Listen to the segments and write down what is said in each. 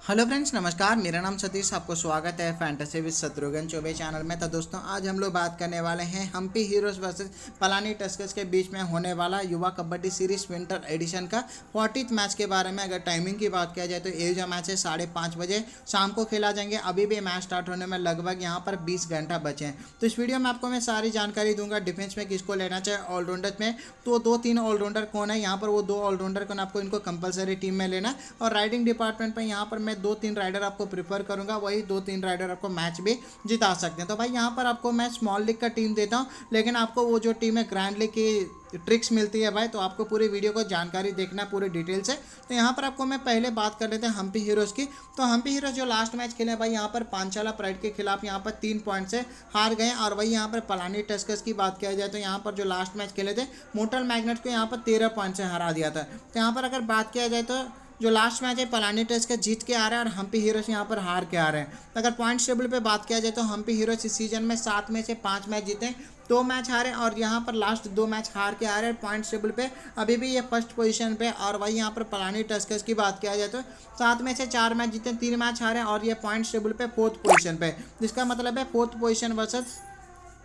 Hello friends, नमस्कार। मेरा नाम सतीश, आपको स्वागत है fantasy with Shatrughan Choubey channel में। तो दोस्तों, आज हम लोग बात करने वाले हैं Hampi heroes versus Palani tuskers के बीच में होने वाला Yuva Kabaddi series winter edition का फोर्टीथ मैच के बारे में। अगर टाइमिंग की बात किया जाए तो ये जो मैच है, साढ़े पाँच बजे शाम को खेला जाएँगे। अभी भी मैच स्टार्ट होने में लगभग यहाँ पर बीस घंटा बचे हैं। तो इस वीडियो में आपको मैं सारी जानकारी दूँगा डिफेंस में किसको लेना चाहिए ऑलराउंडर में। तो दो तीन ऑलराउंडर कौन है, यहाँ पर वो दो ऑलराउंडर कौन आपको इनको कंपलसरी टीम में लेना और राइडिंग डिपार्टमेंट पर यहाँ पर मैं दो तीन राइडर आपको प्रीफर करूँगा, वही दो तीन राइडर आपको मैच भी जिता सकते हैं। तो भाई यहाँ पर आपको मैं स्मॉल लीग का टीम देता हूँ, लेकिन आपको वो जो टीम है ग्रैंड लीग की ट्रिक्स मिलती है भाई तो आपको पूरी वीडियो को जानकारी देखना, पूरे डिटेल से। तो यहाँ पर आपको मैं पहले बात कर लेते हैं हम्पी हीरोज़ की। तो हम्पी हीरोज़ जो लास्ट मैच खेले भाई, यहाँ पर पांचाला प्राइड के खिलाफ यहाँ पर तीन पॉइंट से हार गए और वही यहाँ पर पलानी टस्कर्स की बात किया जाए तो यहाँ पर जो लास्ट मैच खेले थे मोटल मैग्नेट को यहाँ पर तेरह पॉइंट से हरा दिया था। तो यहाँ पर अगर बात किया जाए तो जो लास्ट मैच है पलानी टेस्ट का जीत के आ रहा है और हम्पी हीरोज यहाँ पर हार के आ रहे हैं। अगर पॉइंट टेबल पे बात किया जाए तो हम्पी हीरोज इस सीज़न में सात में से पाँच मैच जीते हैं, दो मैच हारे और यहाँ पर लास्ट दो मैच हार के आ रहे हैं पॉइंट टेबल पे। अभी भी ये फ़र्स्ट पोजीशन पे और वही यहाँ पर पलानी टस्कर्स की बात किया जाए तो सात में से चार मैच जीते तीन मैच हारे और ये पॉइंट टेबल पे फोर्थ पोजीशन पे। जिसका मतलब है fourth position versus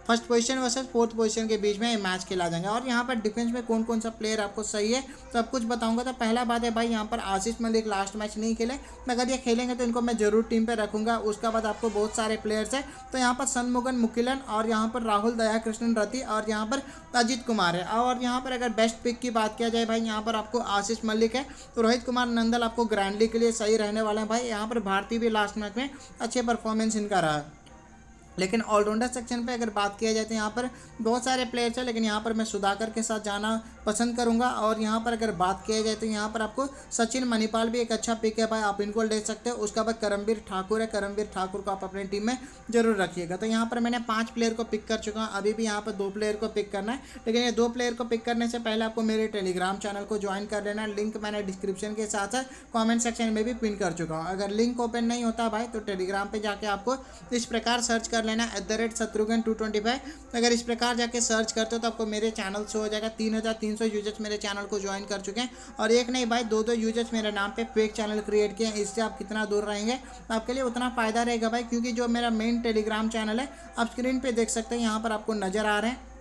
first position versus fourth position के बीच में ये मैच खेला जाएगा। और यहाँ पर डिफेंस में कौन कौन सा प्लेयर आपको सही है सब कुछ बताऊँगा। तो पहला बात है भाई, यहाँ पर आशीष मलिक लास्ट मैच नहीं खेले। अगर ये खेलेंगे तो इनको मैं ज़रूर टीम पे रखूँगा। उसके बाद आपको बहुत सारे प्लेयर्स है। तो यहाँ पर सनमुगन मुकिलन और यहाँ पर राहुल दया कृष्णन रति और यहाँ पर अजित कुमार है। और यहाँ पर अगर बेस्ट पिक की बात किया जाए भाई, यहाँ पर आपको आशीष मलिक है। तो रोहित कुमार नंदल आपको ग्रैंडली के लिए सही रहने वाले हैं भाई। यहाँ पर भारतीय भी लास्ट मैच में अच्छे परफॉर्मेंस इनका रहा। लेकिन ऑलराउंडर सेक्शन पे अगर बात किया जाए तो यहाँ पर बहुत सारे प्लेयर्स हैं, लेकिन यहाँ पर मैं सुधाकर के साथ जाना पसंद करूँगा। और यहाँ पर अगर बात किया जाए तो यहाँ पर आपको सचिन मणिपाल भी एक अच्छा पिक है भाई आप इनको ले सकते हो। उसके बाद करमवीर ठाकुर है करमवीर ठाकुर को आप अपनी टीम में ज़रूर रखिएगा। तो यहाँ पर मैंने पाँच प्लेयर को पिक कर चुका हूँ, अभी भी यहाँ पर दो प्लेयर को पिक करना है। लेकिन ये दो प्लेयर को पिक करने से पहले आपको मेरे टेलीग्राम चैनल को ज्वाइन कर लेना लिंक मैंने डिस्क्रिप्शन के साथ साथ कॉमेंट सेक्शन में भी पिन कर चुका हूँ। अगर लिंक ओपन नहीं होता भाई तो टेलीग्राम पर जाके आपको इस प्रकार सर्च कर लेना at the rate Shatrughan two twenty five अगर इस प्रकार जाके सर्च करते हो तो आपको मेरे चैनल से हो जाएगा। तीन हज़ार तीन सौ यूज़र्स मेरे चैनल को ज्वाइन कर चुके हैं। और एक नहीं भाई दो दो यूज़र्स मेरे नाम पे फेक चैनल क्रिएट किए हैं। इससे आप कितना दूर रहेंगे, आपके लिए उतना फ़ायदा रहेगा भाई। क्योंकि जो मेरा मेन टेलीग्राम चैनल है, आप स्क्रीन पर देख सकते हैं, यहाँ पर आपको नज़र आ रहे हैं।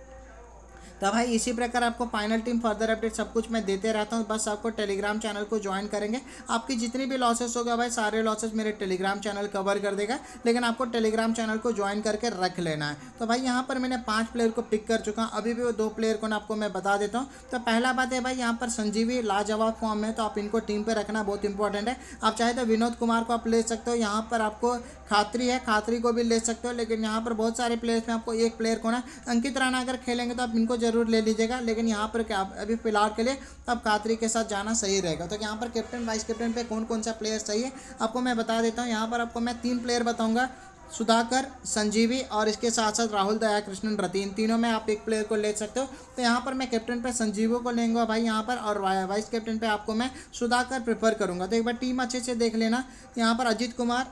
तो भाई इसी प्रकार आपको फाइनल टीम फर्दर अपडेट सब कुछ मैं देते रहता हूँ। बस आपको टेलीग्राम चैनल को ज्वाइन करेंगे। आपकी जितनी भी लॉसेस होगा भाई, सारे लॉसेस मेरे टेलीग्राम चैनल कवर कर देगा। लेकिन आपको टेलीग्राम चैनल को ज्वाइन करके रख लेना है। तो भाई यहाँ पर मैंने पाँच प्लेयर को पिक कर चुका हूँ। अभी भी वो दो प्लेयर को ना आपको मैं बता देता हूँ। तो पहला बात है भाई, यहाँ पर संजीवी लाजवाब फॉर्म है तो आप इनको टीम पर रखना बहुत इंपॉर्टेंट है। आप चाहे तो विनोद कुमार को आप ले सकते हो। यहाँ पर आपको खातरी है, खातरी को भी ले सकते हो। लेकिन यहाँ पर बहुत सारे प्लेयर्स में आपको एक प्लेयर को ना अंकित राणा अगर खेलेंगे तो आप इनको ज़रूर ले लीजिएगा। लेकिन यहाँ पर क्या, अभी फ़िलहाल के लिए अब कातरी के साथ जाना सही रहेगा। तो यहाँ पर कैप्टन वाइस कैप्टन पे कौन कौन सा प्लेयर सही है, आपको मैं बता देता हूँ। यहाँ पर आपको मैं तीन प्लेयर बताऊँगा, सुधाकर, संजीवी और इसके साथ साथ राहुल, दया, कृष्णन, रति। इन तीनों में आप एक प्लेयर को ले सकते हो। तो यहाँ पर मैं कैप्टन पे संजीवो को लेंगे भाई यहाँ पर और वाइस कैप्टन पे आपको मैं सुधाकर प्रेफर करूँगा। तो एक बार टीम अच्छे से देख लेना। यहाँ पर अजीत कुमार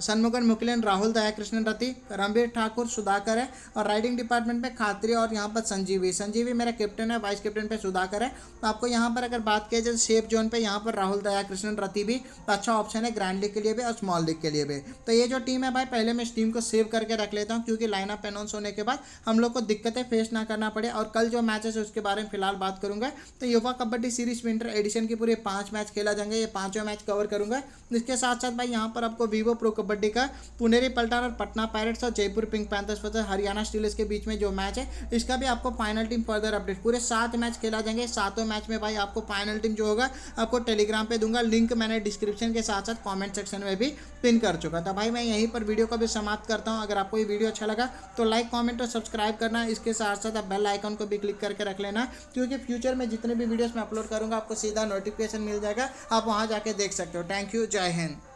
सन्मुगन मुकलेन, राहुल दया कृष्णन रति, रणबीर ठाकुर, सुधाकर है और राइडिंग डिपार्टमेंट में खात्री और यहाँ पर संजीवी। संजीवी मेरा कैप्टन है, वाइस कैप्टन पे सुधाकर है। तो आपको यहाँ पर अगर बात किया जाए, सेफ़ जोन पे यहाँ पर राहुल दया कृष्णन रति भी तो अच्छा ऑप्शन है ग्रैंड लीग के लिए भी और स्मॉल लीग के लिए भी। तो ये जो टीम है भाई, पहले मैं इस टीम को सेव करके रख लेता हूँ, क्योंकि लाइन अप अनाउंस होने के बाद हम लोग को दिक्कतें फेस ना करना पड़े और कल जो मैचेस है उसके बारे में फ़िलहाल बात करूँगा। तो युवा कबड्डी सीरीज़ विंटर एडिशन की पूरे पाँच मैच खेला जाएँगे, ये पाँचों मैच कवर करूँगा। इसके साथ साथ भाई, यहाँ पर आपको वीवो प्रो कबड्डी का। पुनेरी, पलटान और पटना पायरेट्स और Jaipur pink panthers versus Haryana steelers के बीच में जो मैच है, इसका भी आपको फाइनल टीम फर्दर अपडेट पूरे सात मैच खेला जाएँगे। सातों मैच में भाई आपको फाइनल टीम जो होगा, आपको टेलीग्राम पे दूँगा। लिंक मैंने डिस्क्रिप्शन के साथ साथ कॉमेंट सेक्शन में भी पिन कर चुका था। भाई मैं यहीं पर वीडियो को भी समाप्त करता हूँ। अगर आपको ये वीडियो अच्छा लगा तो लाइक कॉमेंट और सब्सक्राइब करना। इसके साथ साथ आप बेल आइकन को भी क्लिक करके रख लेना। क्योंकि फ्यूचर में जितने भी वीडियोस मैं अपलोड करूँगा, आपको सीधा नोटिफिकेशन मिल जाएगा। आप वहाँ जाके देख सकते हो। थैंक यू जय हिंद।